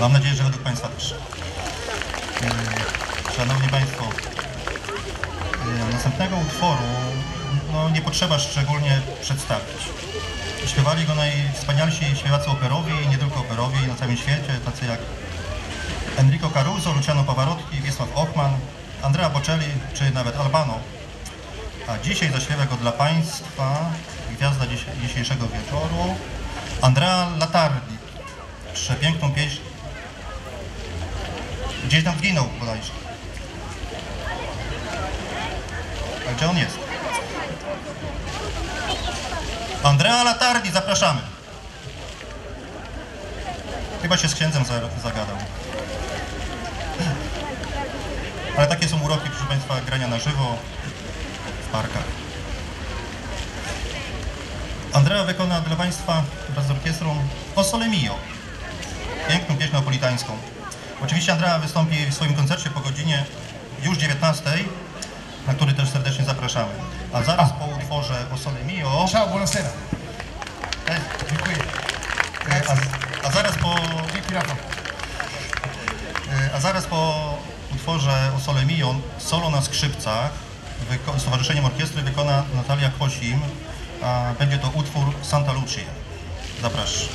Mam nadzieję, że według Państwa też. E, Szanowni Państwo, e, następnego utworu no, nie potrzeba szczególnie przedstawić. Śpiewali go najwspanialsi śpiewacy operowi nie tylko operowi na całym świecie, tacy jak Enrico Caruso, Luciano Pavarotti, Wiesław Ochman, Andrea Bocelli czy nawet Albano. A dzisiaj zaśpiewa go dla Państwa gwiazda dzisiejszego wieczoru, Andrea Latardi. Przepiękną pieśń. Gdzieś tam zginął bodajże. A gdzie on jest? Andrea Latardi, zapraszamy. Chyba się z księdzem za- zagadał. Ale takie są uroki, proszę Państwa, grania na żywo w parkach. Andrea wykona dla Państwa wraz z orkiestrą O Sole Mio, piękną pieśń neapolitańską. Oczywiście Andrea wystąpi w swoim koncercie po godzinie już 19, na który też serdecznie zapraszamy. A zaraz po utworze O Sole Mio, Ciao, buonasera. Dziękuję. a, a zaraz po Dzięki Rafał. E, A zaraz po utworze o Sole Mio, solo na skrzypcach wyko- z Towarzyszeniem Orkiestry wykona Natalia Kosim, a będzie to utwór Santa Lucia. Zapraszam.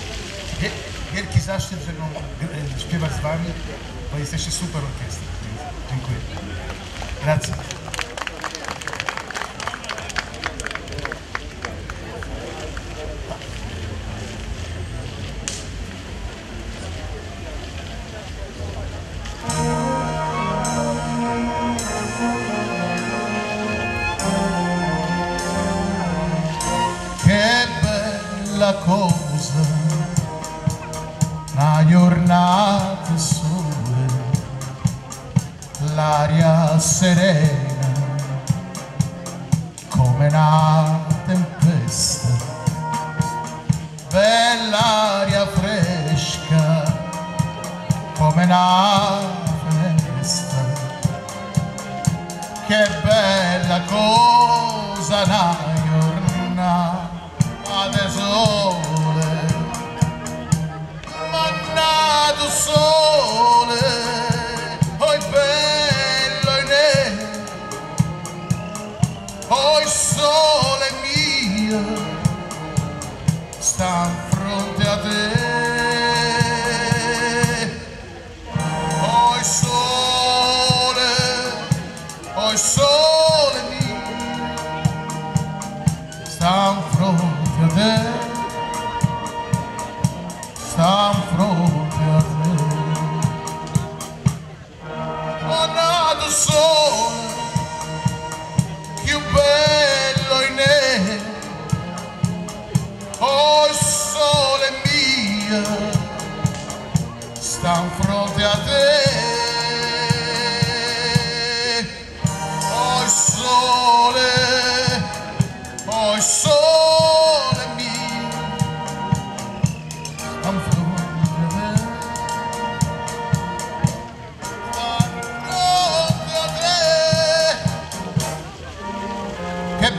Zaszczyt, że e, śpiewać z Wami, bo jesteście super orkiestrą. Dziękuję. Grazie. Che bella cosa, di sole, l'aria serena, come una tempesta, bell'aria fresca, come una finestra, che bella cosa una sta in fronte a te Che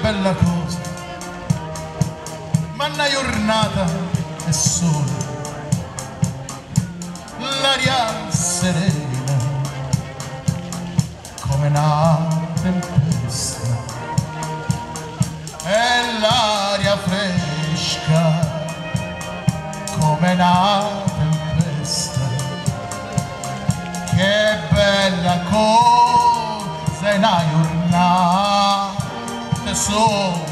bella cosa, ma una giornata è sole, una tempesta. Che bella cosa è una giornata sole.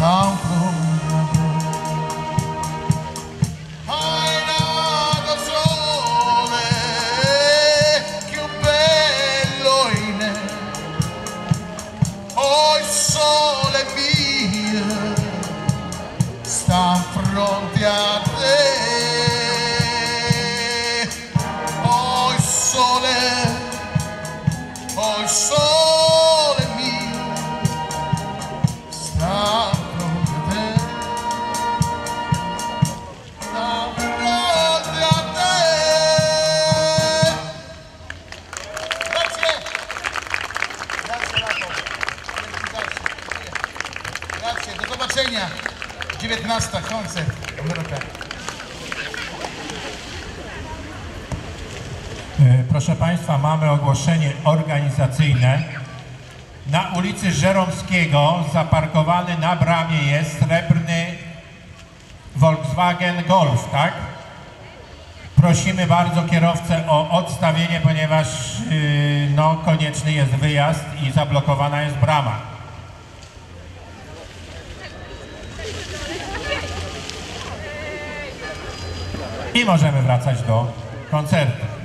são bello in è. Oh, il sole mio sta fronte a te. Oh, sole. E, Proszę Państwa, mamy ogłoszenie organizacyjne. Na ulicy Żeromskiego zaparkowany na bramie jest srebrny Volkswagen Golf, tak? Prosimy bardzo kierowcę o odstawienie, ponieważ yy, no, konieczny jest wyjazd i zablokowana jest brama. I możemy wracać do koncertu.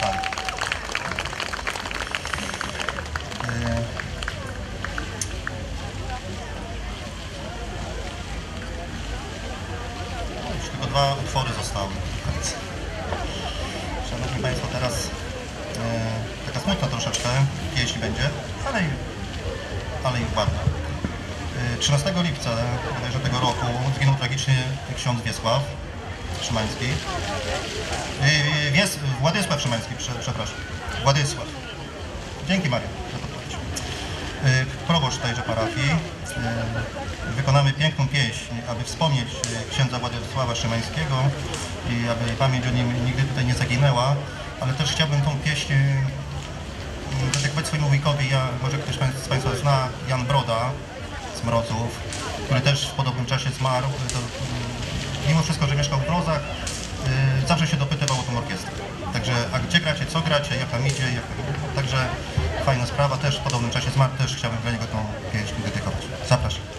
Natalii. Yy. Już tylko dwa utwory zostały. Szanowni Państwo, teraz e, taka smutna troszeczkę pieśń będzie, ale, ale i ładna. E, 13 lipca tego roku zginął tragicznie ksiądz Wiesław Szymański. Yy, Wies, Władysław Szymański, prze, przepraszam. Władysław. Dzięki Mario za podpowiedź. Yy, Proboszcz tejże parafii. Wykonamy piękną pieśń, aby wspomnieć księdza Władysława Szymańskiego i aby pamięć o nim nigdy tutaj nie zaginęła, ale też chciałbym tą pieśń dedykować swojemu wujkowi, ja, może ktoś z Państwa zna, Jan Broda z Mroców, który też w podobnym czasie zmarł. To, yy, mimo wszystko, że mieszkał w Mrozach, yy, zawsze się dopytywał o tą orkiestrę. Także, a gdzie gracie, co gracie, jak tam idzie, jak... także fajna sprawa, też w podobnym czasie zmarł, też chciałbym dla niego tą pieśń dedykować. Zapraszam.